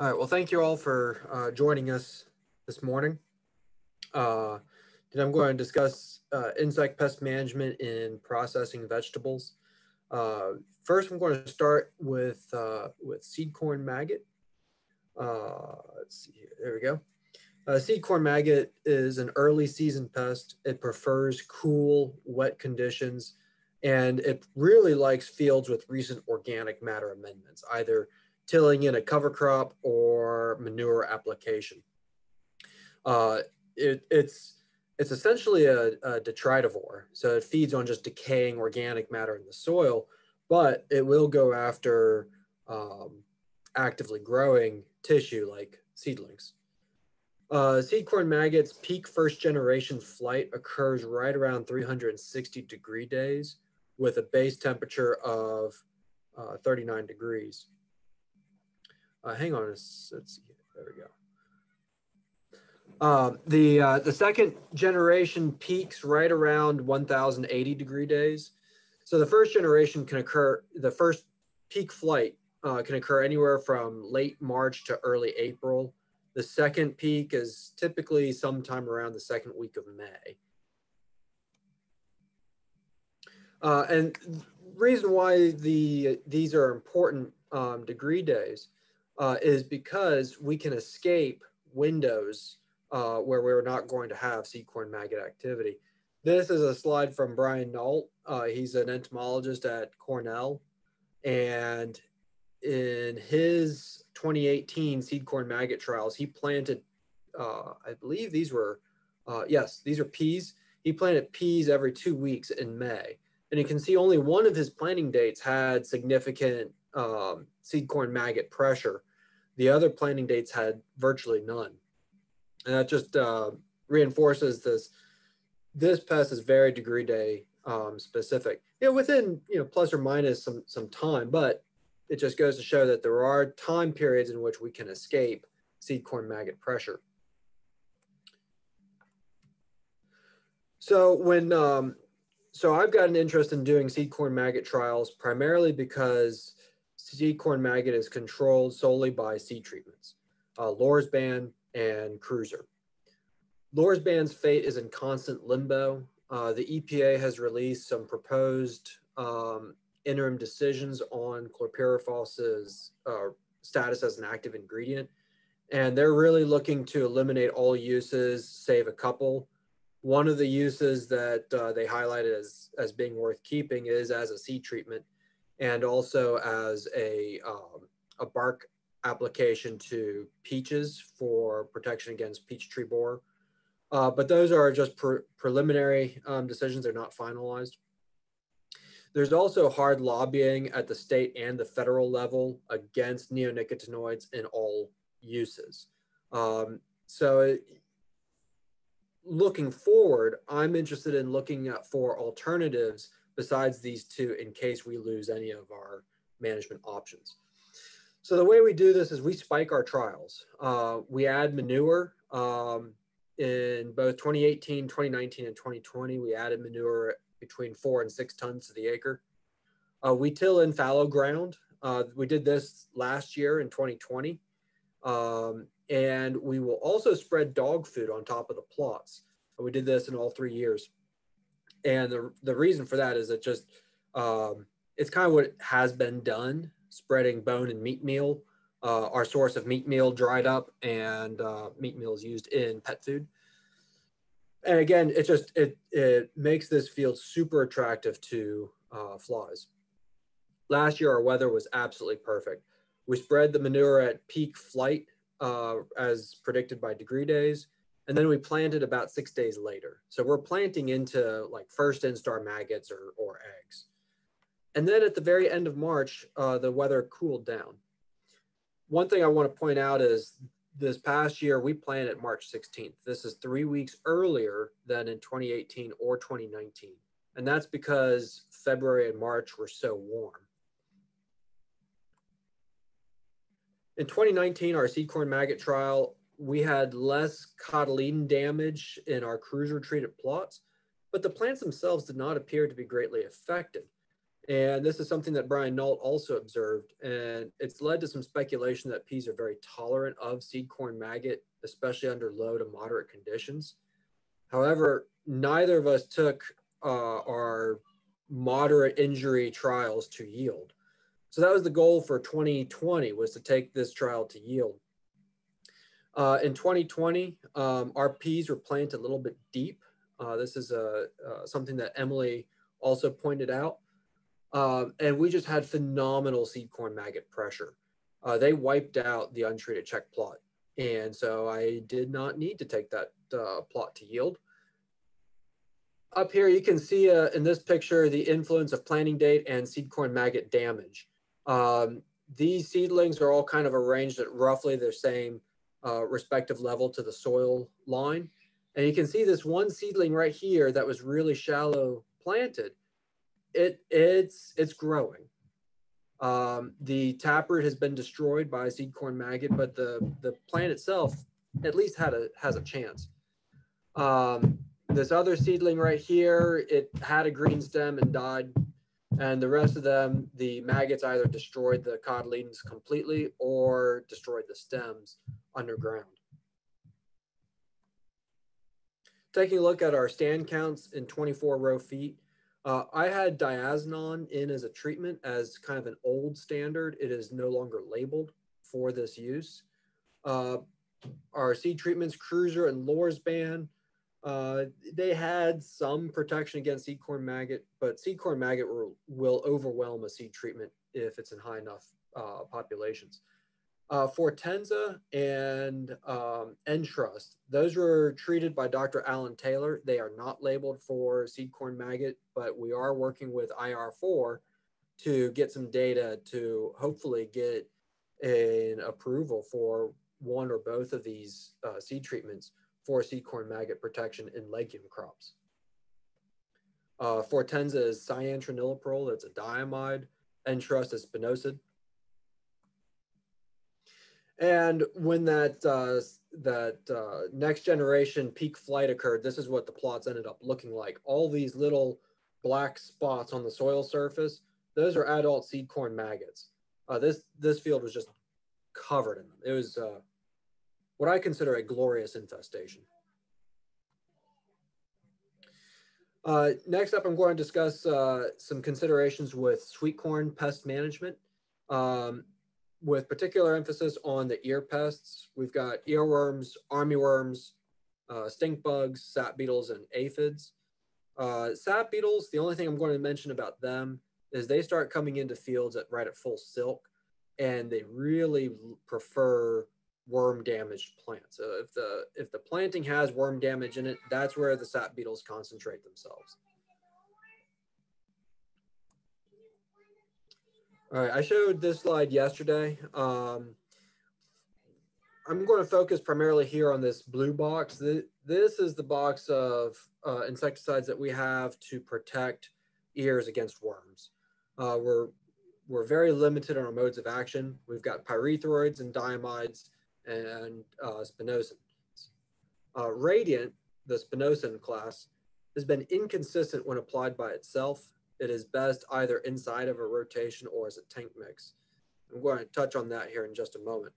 All right. Well, thank you all for uh, joining us this morning. Uh, and I'm going to discuss uh, insect pest management in processing vegetables. Uh, first, I'm going to start with uh, with seed corn maggot. Uh, let's see here. There we go. seed corn maggot is an early season pest. It prefers cool, wet conditions, and it really likes fields with recent organic matter amendments, either tilling in a cover crop or manure application. Uh, it, it's it's essentially a, a, detritivore, so it feeds on just decaying organic matter in the soil, but it will go after um, actively growing tissue like seedlings. Uh, seed corn maggots peak first generation flight occurs right around 360 degree days with a base temperature of uh, 39 degrees. Uh, hang on, let's, let's see. There we go. Uh, the uh, the second generation peaks right around 1080 degree days. So the first generation can occur, the first peak flight uh, can occur anywhere from late March to early April. The second peak is typically sometime around the second week of May. Uh, and reason why the these are important um, degree days uh, is because we can escape windows uh, where we're not going to have seed corn maggot activity. This is a slide from Brian Nault. Uh, he's an entomologist at Cornell. And in his 2018 seed corn maggot trials, he planted, uh, I believe these were, uh, yes, these are peas. He planted peas every two weeks in May. And you can see only one of his planting dates had significant um, seed corn maggot pressure. The other planting dates had virtually none. And that just uh, reinforces this. This pest is very degree day um, specific. You know, within you know plus or minus some some time, but it just goes to show that there are time periods in which we can escape seed corn maggot pressure. So when um, so I've got an interest in doing seed corn maggot trials primarily because seed corn maggot is controlled solely by seed treatments, uh, Lorsban and Cruiser. Lorsban's fate is in constant limbo. Uh, the EPA has released some proposed um, interim decisions on chlorpyrifos's uh, status as an active ingredient. And they're really looking to eliminate all uses, save a couple. One of the uses that uh, they highlighted as, as being worth keeping is as a seed treatment and also as a, um, a bark application to peaches for protection against peach tree borer. Uh, but those are just pre preliminary um, decisions, they're not finalized. There's also hard lobbying at the state and the federal level against neonicotinoids in all uses. Um, so looking forward, I'm interested in looking for alternatives besides these two in case we lose any of our management options. So the way we do this is we spike our trials. Uh, we add manure. Um, in both 2018, 2019, and 2020, we added manure between four and six tons to the acre. Uh, we till in fallow ground. Uh, we did this last year in 2020. Um, and we will also spread dog food on top of the plots. We did this in all three years. And the, the reason for that is it just, um, it's kind of what has been done, spreading bone and meat meal. Uh, our source of meat meal dried up and uh, meat meal is used in pet food. And again, it just, it, it makes this field super attractive to uh, flies. Last year, our weather was absolutely perfect. We spread the manure at peak flight uh, as predicted by degree days and then we planted about six days later. So we're planting into like first instar maggots or, or eggs. And then at the very end of March, uh, the weather cooled down. One thing I want to point out is this past year, we planted March 16th. This is three weeks earlier than in 2018 or 2019. And that's because February and March were so warm. In 2019, our seed corn maggot trial we had less cotyledon damage in our cruiser treated plots, but the plants themselves did not appear to be greatly affected. And this is something that Brian Nault also observed. And it's led to some speculation that peas are very tolerant of seed corn maggot, especially under low to moderate conditions. However, neither of us took uh, our moderate injury trials to yield. So that was the goal for 2020 was to take this trial to yield. Uh, in 2020, um, our peas were planted a little bit deep. Uh, this is a, uh, something that Emily also pointed out. Um, and we just had phenomenal seed corn maggot pressure. Uh, they wiped out the untreated check plot. And so I did not need to take that uh, plot to yield. Up here, you can see uh, in this picture the influence of planting date and seed corn maggot damage. Um, these seedlings are all kind of arranged at roughly the same uh, respective level to the soil line. And you can see this one seedling right here that was really shallow planted. It, it's, it's growing. Um, the taproot has been destroyed by seed corn maggot, but the, the plant itself at least had a, has a chance. Um, this other seedling right here, it had a green stem and died. And the rest of them, the maggots either destroyed the cotyledons completely or destroyed the stems underground. Taking a look at our stand counts in 24 row feet, uh, I had diazinon in as a treatment as kind of an old standard. It is no longer labeled for this use. Uh, our seed treatments, Cruiser and Lorsban, uh, they had some protection against seed corn maggot, but seed corn maggot will, will overwhelm a seed treatment if it's in high enough uh, populations. Uh, Fortenza and um, Entrust, those were treated by Dr. Alan Taylor. They are not labeled for seed corn maggot, but we are working with IR4 to get some data to hopefully get an approval for one or both of these uh, seed treatments for seed corn maggot protection in legume crops. Uh, Fortenza is cyantraniliprole, it's a diamide. Entrust is spinosad. And when that uh, that uh, next generation peak flight occurred, this is what the plots ended up looking like. All these little black spots on the soil surface, those are adult seed corn maggots. Uh, this this field was just covered in them. It was uh, what I consider a glorious infestation. Uh, next up, I'm going to discuss uh, some considerations with sweet corn pest management. Um, with particular emphasis on the ear pests. We've got earworms, armyworms, uh, stink bugs, sap beetles, and aphids. Uh, sap beetles, the only thing I'm going to mention about them is they start coming into fields at right at full silk, and they really prefer worm damaged plants. So if the if the planting has worm damage in it, that's where the sap beetles concentrate themselves. All right, I showed this slide yesterday. Um, I'm going to focus primarily here on this blue box. This is the box of uh, insecticides that we have to protect ears against worms. Uh, we're, we're very limited on our modes of action. We've got pyrethroids and diamides and uh, spinosyns. Uh, Radiant, the spinosyn class, has been inconsistent when applied by itself it is best either inside of a rotation or as a tank mix. I'm going to touch on that here in just a moment.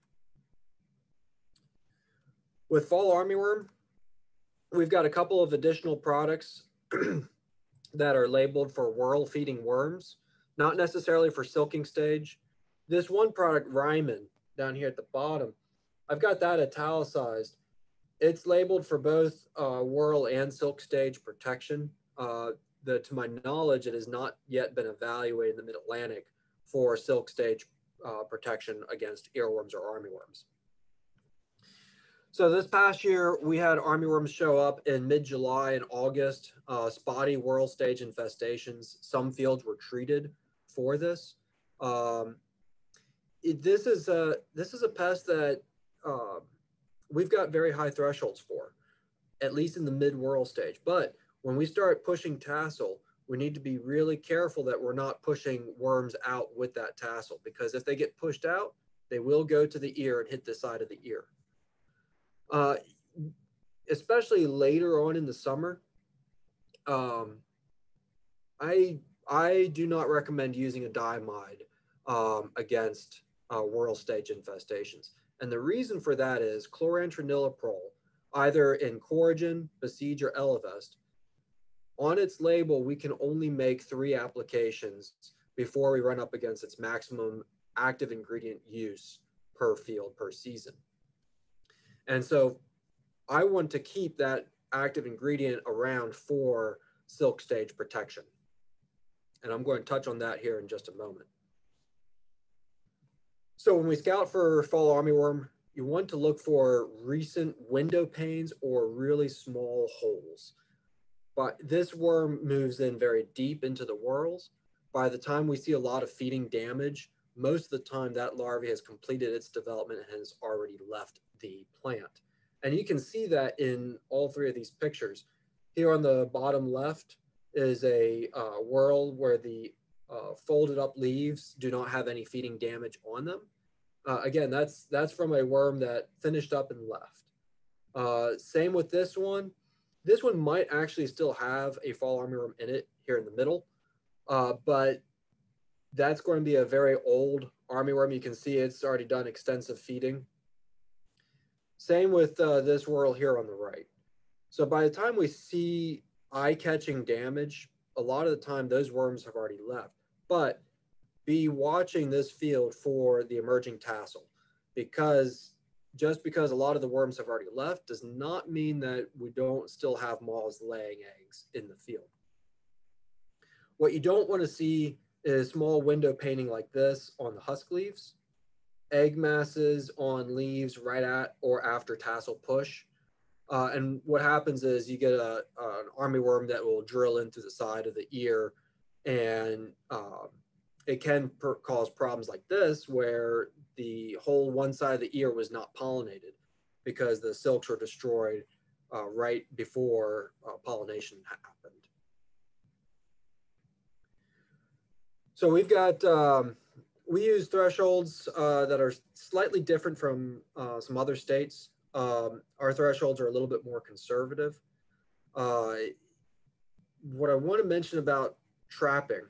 With fall armyworm, we've got a couple of additional products that are labeled for whorl feeding worms, not necessarily for silking stage. This one product, Rimon, down here at the bottom, I've got that italicized. It's labeled for both uh, whorl and silk stage protection. Uh, to my knowledge, it has not yet been evaluated in the mid-Atlantic for silk stage uh, protection against earworms or armyworms. So this past year, we had armyworms show up in mid-July and August, uh, spotty whorl stage infestations. Some fields were treated for this. Um, it, this is a this is a pest that uh, we've got very high thresholds for, at least in the mid-whorl stage. But when we start pushing tassel, we need to be really careful that we're not pushing worms out with that tassel because if they get pushed out, they will go to the ear and hit the side of the ear. Uh, especially later on in the summer, um, I I do not recommend using a diamide um, against uh, whorl stage infestations. And the reason for that is chlorantraniliprole, either in Coragen, Besiege, or Elevest, on its label, we can only make three applications before we run up against its maximum active ingredient use per field per season. And so I want to keep that active ingredient around for silk stage protection. And I'm going to touch on that here in just a moment. So when we scout for fall armyworm, you want to look for recent window panes or really small holes. But this worm moves in very deep into the whorls. By the time we see a lot of feeding damage, most of the time that larvae has completed its development and has already left the plant. And you can see that in all three of these pictures. Here on the bottom left is a uh, whorl where the uh, folded up leaves do not have any feeding damage on them. Uh, again, that's that's from a worm that finished up and left. Uh, same with this one. This one might actually still have a fall armyworm in it here in the middle, uh, but that's going to be a very old armyworm. You can see it's already done extensive feeding. Same with uh, this whorl here on the right. So by the time we see eye-catching damage, a lot of the time those worms have already left. But be watching this field for the emerging tassel because just because a lot of the worms have already left does not mean that we don't still have moths laying eggs in the field. What you don't want to see is small window painting like this on the husk leaves, egg masses on leaves right at or after tassel push. Uh, and what happens is you get a, an armyworm that will drill into the side of the ear and um, it can cause problems like this where the whole one side of the ear was not pollinated because the silks were destroyed uh, right before uh, pollination happened. So we've got, um, we use thresholds uh, that are slightly different from uh, some other states. Um, our thresholds are a little bit more conservative. Uh, what I want to mention about trapping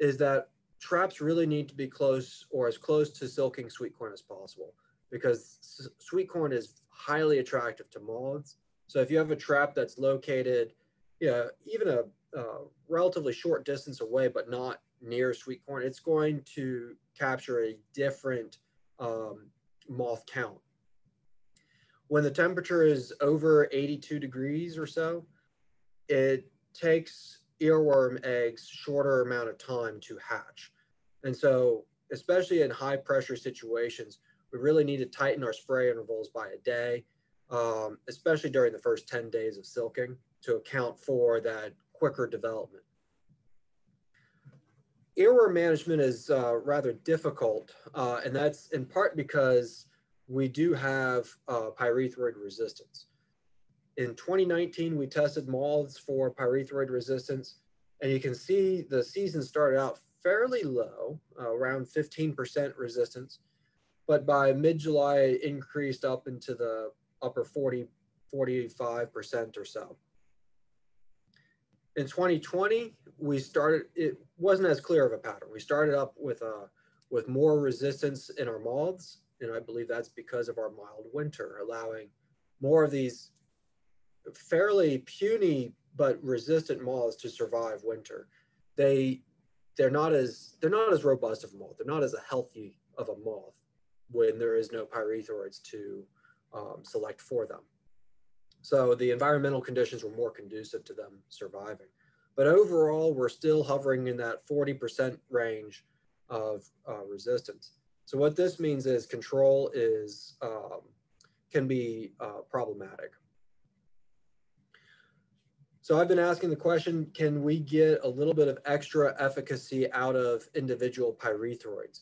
is that traps really need to be close or as close to silking sweet corn as possible because sweet corn is highly attractive to moths. So if you have a trap that's located, you know, even a, a relatively short distance away, but not near sweet corn, it's going to capture a different um, moth count. When the temperature is over 82 degrees or so, it takes earworm eggs shorter amount of time to hatch. And so, especially in high pressure situations, we really need to tighten our spray intervals by a day, um, especially during the first 10 days of silking to account for that quicker development. Earworm management is uh, rather difficult, uh, and that's in part because we do have uh, pyrethroid resistance. In 2019, we tested moths for pyrethroid resistance, and you can see the season started out fairly low, uh, around 15% resistance, but by mid-July it increased up into the upper 40, 45% or so. In 2020, we started, it wasn't as clear of a pattern. We started up with, uh, with more resistance in our moths, and I believe that's because of our mild winter, allowing more of these fairly puny but resistant moths to survive winter. They they're not as they're not as robust of a moth. They're not as healthy of a moth when there is no pyrethroids to um, select for them. So the environmental conditions were more conducive to them surviving. But overall, we're still hovering in that 40% range of uh, resistance. So what this means is control is um, can be uh, problematic. So I've been asking the question, can we get a little bit of extra efficacy out of individual pyrethroids?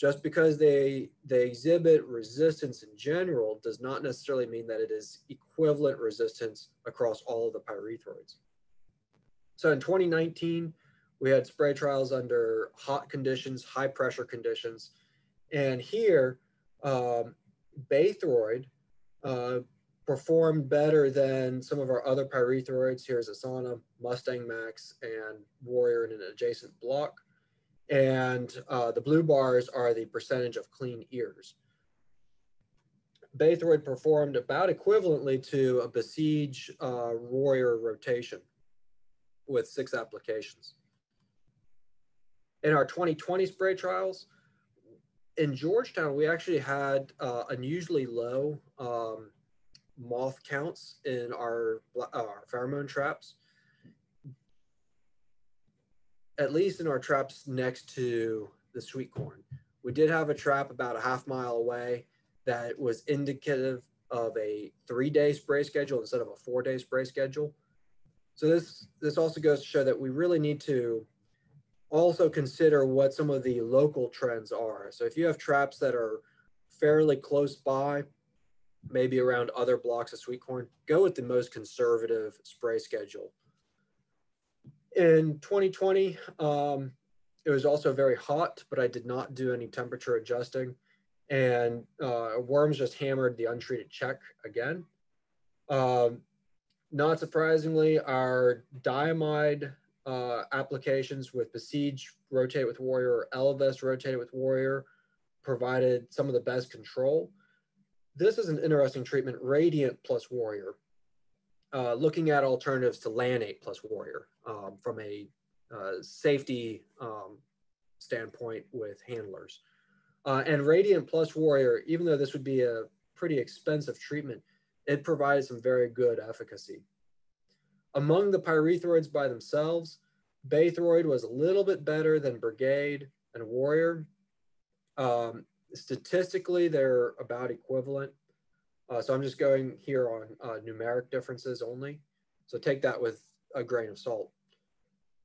Just because they, they exhibit resistance in general does not necessarily mean that it is equivalent resistance across all of the pyrethroids. So in 2019, we had spray trials under hot conditions, high pressure conditions. And here, um, Baythroid uh, performed better than some of our other pyrethroids. Here's Asana, Mustang Max, and Warrior in an adjacent block. And uh, the blue bars are the percentage of clean ears. Baythroid performed about equivalently to a Besiege uh, Warrior rotation with six applications. In our 2020 spray trials, in Georgetown, we actually had uh, unusually low um, moth counts in our, uh, our pheromone traps. At least in our traps next to the sweet corn. We did have a trap about a half mile away that was indicative of a three day spray schedule instead of a four day spray schedule. So this, this also goes to show that we really need to also consider what some of the local trends are. So if you have traps that are fairly close by, maybe around other blocks of sweet corn, go with the most conservative spray schedule. In 2020, um, it was also very hot, but I did not do any temperature adjusting. And uh, worms just hammered the untreated check again. Um, not surprisingly, our diamide uh, applications with Besiege rotate with Warrior, Elevest rotated with Warrior provided some of the best control. This is an interesting treatment, Radiant plus Warrior, uh, looking at alternatives to Lannate plus Warrior um, from a uh, safety um, standpoint with handlers. Uh, and Radiant plus Warrior, even though this would be a pretty expensive treatment, it provides some very good efficacy. Among the pyrethroids by themselves, Baythroid was a little bit better than Brigade and Warrior. Um, statistically, they're about equivalent. Uh, so I'm just going here on uh, numeric differences only. So take that with a grain of salt.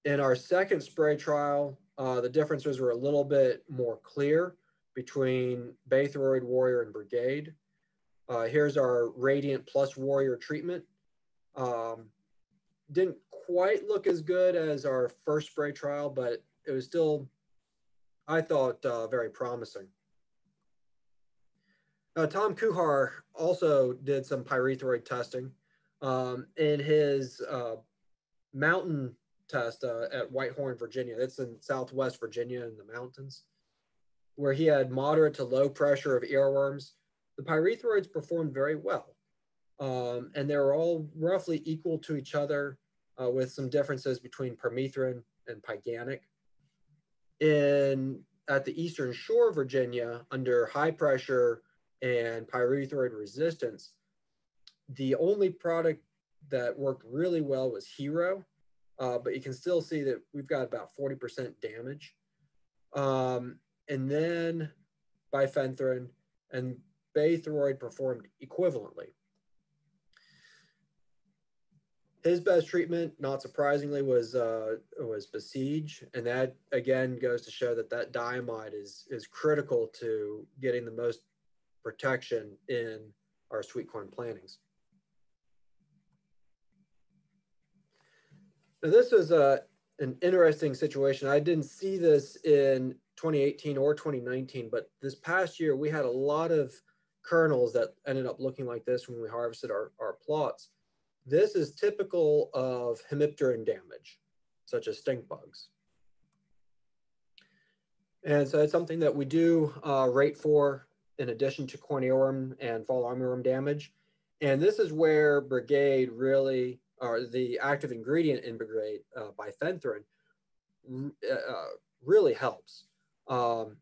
In our second spray trial, uh, the differences were a little bit more clear between Baythroid Warrior, and Brigade. Uh, here's our Radiant plus Warrior treatment. Um, didn't quite look as good as our first spray trial, but it was still, I thought, uh, very promising. Uh, Tom Kuhar also did some pyrethroid testing. Um, in his uh, mountain test uh, at Whitethorne, Virginia, that's in Southwest Virginia in the mountains, where he had moderate to low pressure of earworms, the pyrethroids performed very well. Um, and they were all roughly equal to each other uh, with some differences between permethrin and pyganic. In at the Eastern Shore of Virginia, under high pressure and pyrethroid resistance, the only product that worked really well was Hero, uh, but you can still see that we've got about 40% damage. Um, and then bifenthrin and Baythroid performed equivalently. His best treatment, not surprisingly, was uh, was Besiege, and that again goes to show that that diamide is is critical to getting the most protection in our sweet corn plantings. Now, this is a uh, an interesting situation. I didn't see this in 2018 or 2019, but this past year we had a lot of kernels that ended up looking like this when we harvested our, our plots. This is typical of hemipteran damage, such as stink bugs. And so it's something that we do uh, rate for in addition to corn earworm and fall armyworm damage. And this is where Brigade really, or the active ingredient in Brigade, uh, bifenthrin, uh, uh, really helps. Um,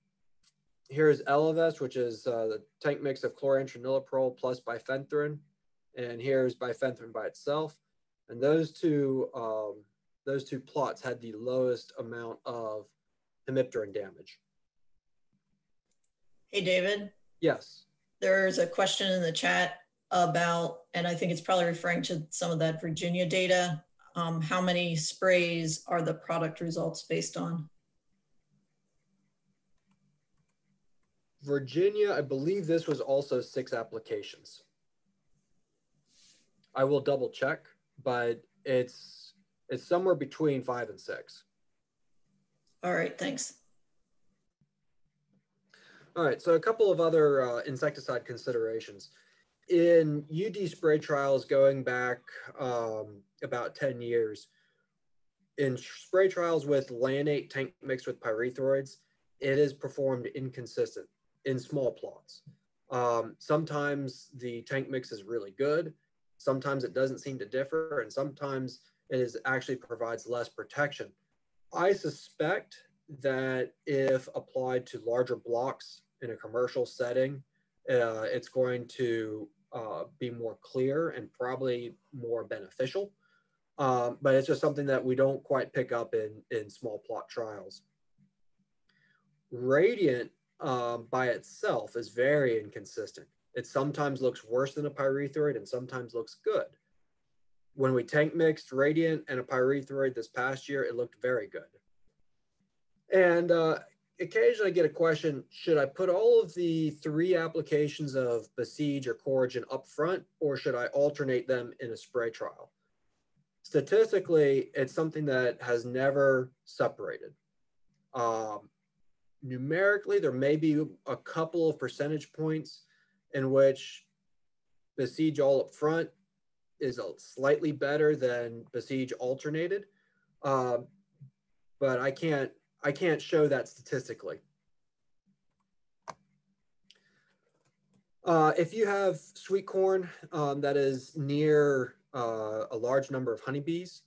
here's Elevest, which is uh, the tank mix of chlorantraniliprole plus bifenthrin. And here's bifenthrin by itself. And those two, um, those two plots had the lowest amount of hemipteran damage. Hey, David. Yes. There's a question in the chat about, and I think it's probably referring to some of that Virginia data. Um, how many sprays are the product results based on? Virginia, I believe this was also six applications. I will double check, but it's it's somewhere between five and six. All right, thanks. All right, so a couple of other uh, insecticide considerations. in UD spray trials going back um, about 10 years, in spray trials with Lannate tank mixed with pyrethroids, it is performed inconsistent in small plots. Um, sometimes the tank mix is really good. Sometimes it doesn't seem to differ, and sometimes it is actually provides less protection. I suspect that if applied to larger blocks in a commercial setting, uh, it's going to uh, be more clear and probably more beneficial. Um, but it's just something that we don't quite pick up in, in small plot trials. Radiant um, by itself is very inconsistent. It sometimes looks worse than a pyrethroid and sometimes looks good. When we tank mixed Radiant and a pyrethroid this past year, it looked very good. And uh, occasionally I get a question, should I put all of the three applications of Besiege or Coragen up front, or should I alternate them in a spray trial? Statistically, it's something that has never separated. Um, numerically, there may be a couple of percentage points in which Besiege all up front is slightly better than Besiege alternated. Uh, but I can't I can't show that statistically. Uh, if you have sweet corn um, that is near uh, a large number of honeybees,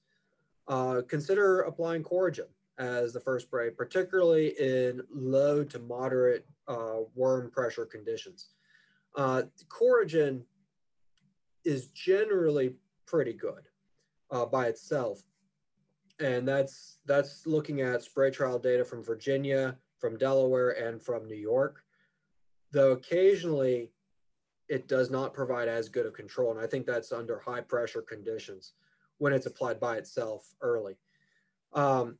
uh, consider applying Coragen as the first spray, particularly in low to moderate uh, worm pressure conditions. Uh, Coragen is generally pretty good uh, by itself, and that's that's looking at spray trial data from Virginia, from Delaware, and from New York. Though occasionally it does not provide as good of control, and I think that's under high pressure conditions when it's applied by itself early. Um,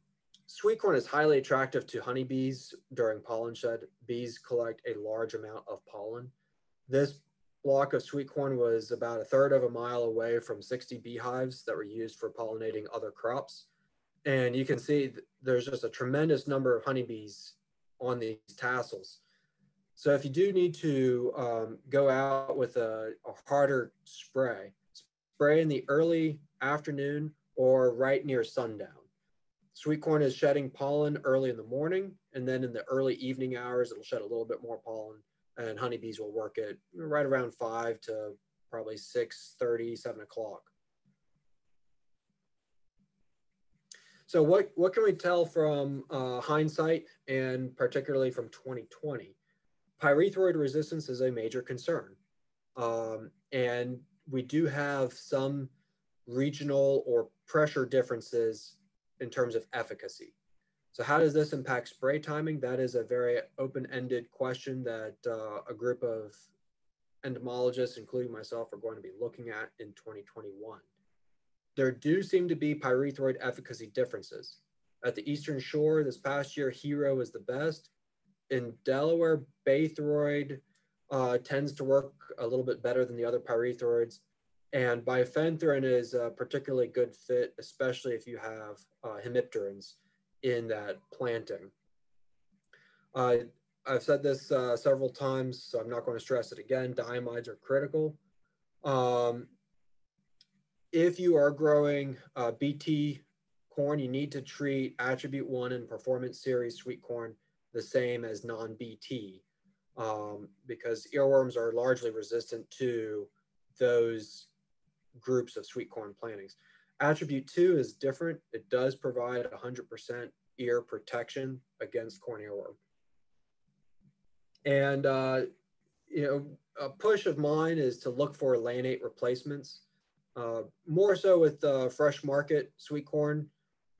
sweet corn is highly attractive to honeybees during pollen shed. Bees collect a large amount of pollen. This block of sweet corn was about a third of a mile away from 60 beehives that were used for pollinating other crops. And you can see there's just a tremendous number of honeybees on these tassels. So if you do need to um, go out with a, a harder spray, spray in the early afternoon or right near sundown. Sweet corn is shedding pollen early in the morning, and then in the early evening hours, it'll shed a little bit more pollen, and honeybees will work it right around 5 to probably 6, 30, 7 o'clock. So what, what can we tell from uh, hindsight and particularly from 2020? Pyrethroid resistance is a major concern. Um, and we do have some regional or pressure differences in terms of efficacy. So how does this impact spray timing? That is a very open-ended question that uh, a group of entomologists, including myself, are going to be looking at in 2021 there do seem to be pyrethroid efficacy differences. At the Eastern Shore this past year, Hero is the best. In Delaware, Baythroid uh, tends to work a little bit better than the other pyrethroids. And bifenthrin is a particularly good fit, especially if you have uh, hemipterans in that planting. Uh, I've said this uh, several times, so I'm not going to stress it again. Diamides are critical. Um, if you are growing uh, BT corn, you need to treat attribute one and performance series sweet corn the same as non-BT um, because earworms are largely resistant to those groups of sweet corn plantings. Attribute two is different. It does provide 100% ear protection against corn earworm. And, uh, you know, a push of mine is to look for Lannate replacements. Uh, more so with uh, fresh market sweet corn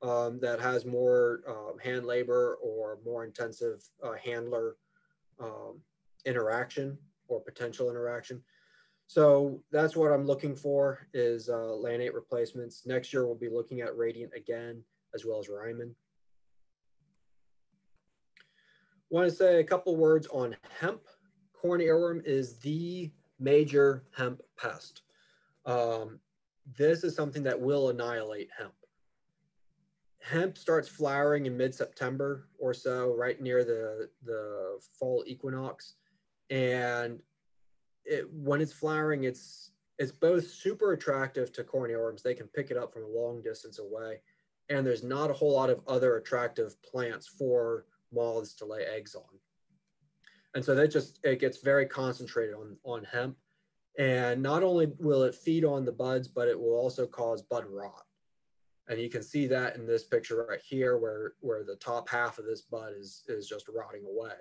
um, that has more uh, hand labor or more intensive uh, handler um, interaction or potential interaction. So that's what I'm looking for is uh, Lannate replacements. Next year we'll be looking at Radiant again, as well as Rimon. Want to say a couple words on hemp. Corn earworm is the major hemp pest. Um, this is something that will annihilate hemp. Hemp starts flowering in mid-September or so, right near the, the fall equinox. And it, when it's flowering, it's it's both super attractive to corn earworms. They can pick it up from a long distance away, and there's not a whole lot of other attractive plants for moths to lay eggs on. And so that just it gets very concentrated on on hemp, and not only will it feed on the buds, but it will also cause bud rot. And you can see that in this picture right here, where where the top half of this bud is is just rotting away.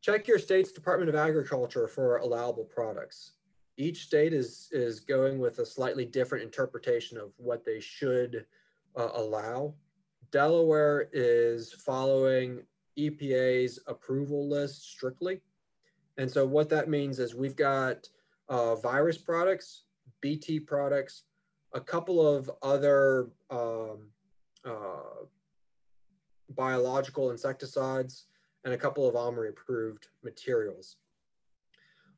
Check your state's Department of Agriculture for allowable products. Each state is, is going with a slightly different interpretation of what they should uh, allow. Delaware is following EPA's approval list strictly. And so what that means is we've got uh, virus products, BT products, a couple of other um, uh, biological insecticides, and a couple of OMRI approved materials.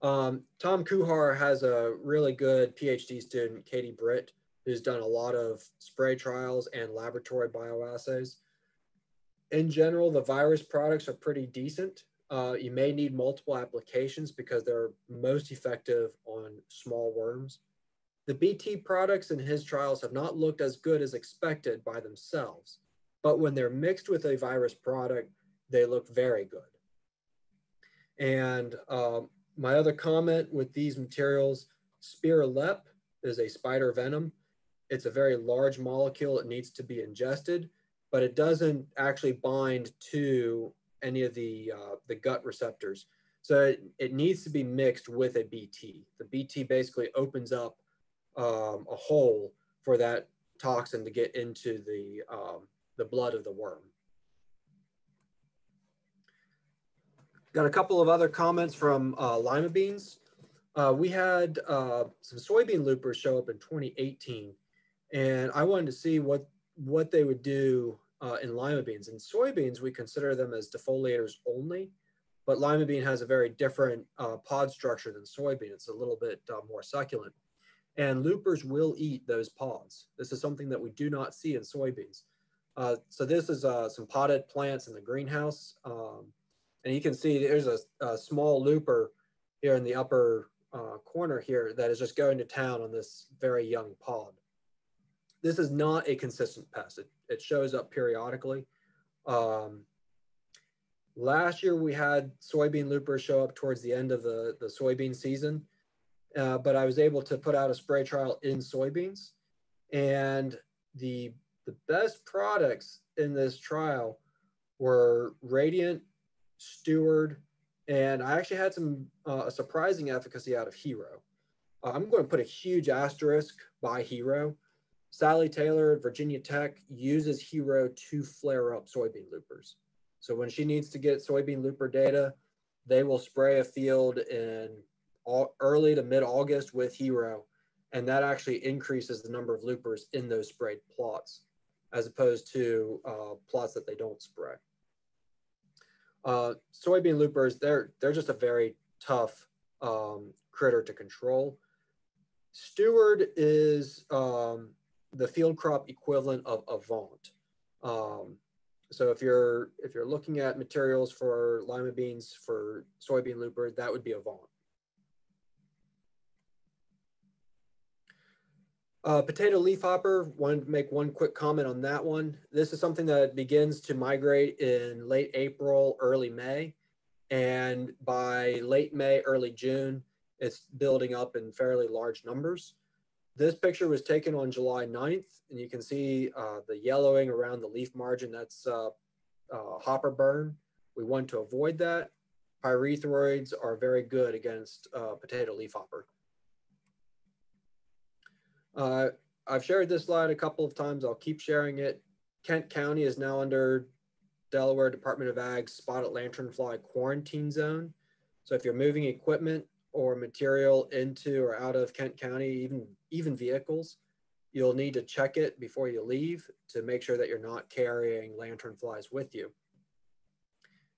Um, Tom Kuhar has a really good PhD student, Katie Britt, who's done a lot of spray trials and laboratory bioassays. In general, the virus products are pretty decent. Uh, you may need multiple applications because they're most effective on small worms. The BT products in his trials have not looked as good as expected by themselves, but when they're mixed with a virus product, they look very good. And um, my other comment with these materials, Spear-Lep is a spider venom. It's a very large molecule. It needs to be ingested, but it doesn't actually bind to any of the, uh, the gut receptors. So it, it, needs to be mixed with a BT. The BT basically opens up um, a hole for that toxin to get into the, um, the blood of the worm. Got a couple of other comments from uh, lima beans. Uh, we had uh, some soybean loopers show up in 2018, and I wanted to see what what they would do uh, in lima beans. In soybeans, we consider them as defoliators only, but lima bean has a very different uh, pod structure than soybean. It's a little bit uh, more succulent, and loopers will eat those pods. This is something that we do not see in soybeans. Uh, so this is some potted plants in the greenhouse. Um, and you can see there's a, a small looper here in the upper uh, corner here that is just going to town on this very young pod. This is not a consistent pest. It, it shows up periodically. Um, last year we had soybean loopers show up towards the end of the, the soybean season, uh, but I was able to put out a spray trial in soybeans. And the, the best products in this trial were Radiant Steward, and I actually had some uh, surprising efficacy out of Hero. Uh, I'm going to put a huge asterisk by Hero. Sally Taylor at Virginia Tech uses Hero to flare up soybean loopers. So when she needs to get soybean looper data, they will spray a field in all, early to mid August with Hero, and that actually increases the number of loopers in those sprayed plots, as opposed to uh, plots that they don't spray. Uh, soybean loopers, they're they're just a very tough um, critter to control. Steward is um, the field crop equivalent of Avaunt. Um, so if you're if you're looking at materials for lima beans for soybean looper, that would be Avaunt. Uh, potato leafhopper, wanted to make one quick comment on that one. This is something that begins to migrate in late April, early May. And by late May, early June, it's building up in fairly large numbers. This picture was taken on July 9th, and you can see uh, the yellowing around the leaf margin. That's uh, uh hopper burn. We want to avoid that. Pyrethroids are very good against uh, potato leafhopper. Uh, I've shared this slide a couple of times. I'll keep sharing it. Kent County is now under Delaware Department of Ag's spotted lanternfly quarantine zone. So if you're moving equipment or material into or out of Kent County, even, even vehicles, you'll need to check it before you leave to make sure that you're not carrying lanternflies with you.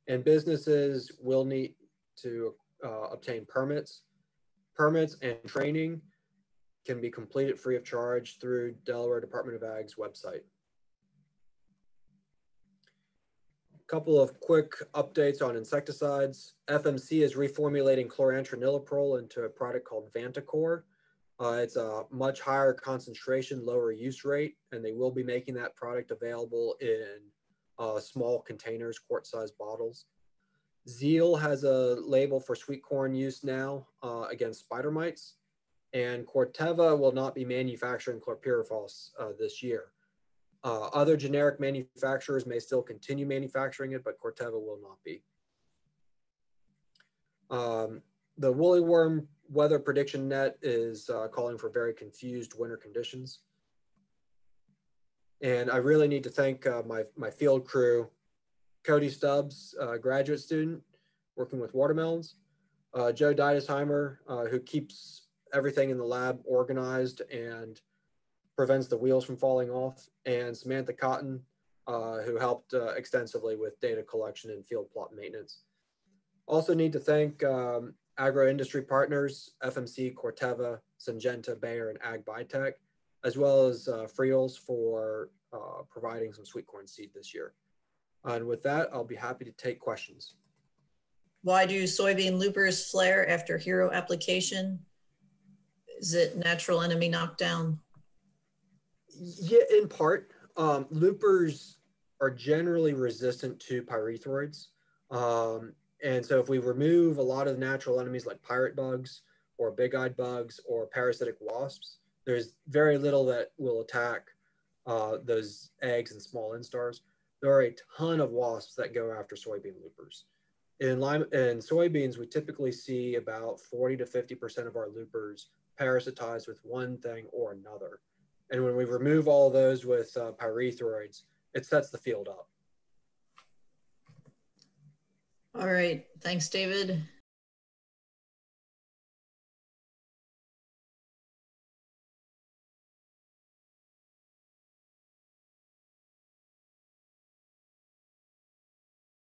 And businesses will need to uh, obtain permits. Permits and training can be completed free of charge through Delaware Department of Ag's website. Couple of quick updates on insecticides. FMC is reformulating chlorantraniliprole into a product called Vantacor. Uh, it's a much higher concentration, lower use rate, and they will be making that product available in uh, small containers, quart-sized bottles. Zeal has a label for sweet corn use now uh, against spider mites, and Corteva will not be manufacturing chlorpyrifos uh, this year. Uh, other generic manufacturers may still continue manufacturing it, but Corteva will not be. Um, the woolly worm weather prediction net is uh, calling for very confused winter conditions. And I really need to thank uh, my, my field crew, Cody Stubbs, uh, graduate student working with watermelons, uh, Joe Deidesheimer, uh, who keeps everything in the lab organized and prevents the wheels from falling off, and Samantha Cotton, uh, who helped uh, extensively with data collection and field plot maintenance. Also need to thank um, agro-industry partners, FMC, Corteva, Syngenta, Bayer, and Ag Biotech, as well as uh, Friels for uh, providing some sweet corn seed this year. And with that, I'll be happy to take questions. Why do soybean loopers flare after hero application? Is it natural enemy knockdown? Yeah, in part. Um, loopers are generally resistant to pyrethroids. Um, and so if we remove a lot of natural enemies like pirate bugs or big-eyed bugs or parasitic wasps, there's very little that will attack uh, those eggs and small instars. There are a ton of wasps that go after soybean loopers. In lime in soybeans, we typically see about 40 to 50% of our loopers parasitized with one thing or another. And when we remove all those with uh, pyrethroids, it sets the field up. All right, thanks, David.